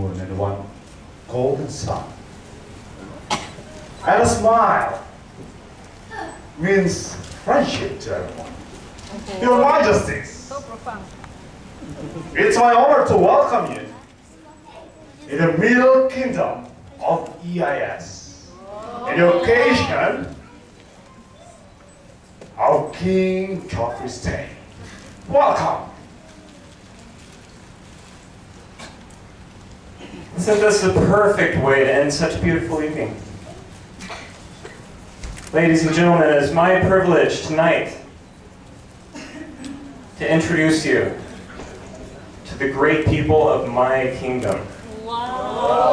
moon and one golden sun. And a smile means friendship to everyone. Okay. Your Majesties. So. It's my honor to welcome you in the Middle Kingdom of EIS. In the occasion of King Geoffrey's Day. Welcome. Isn't this the perfect way to end such a beautiful evening? Ladies and gentlemen, it is my privilege tonight to introduce you to the great people of my kingdom. Wow.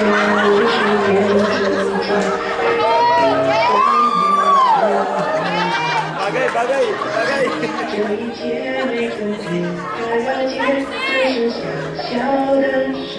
这一瞬间有这一切每个都了解只是小叫人醒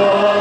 Lord.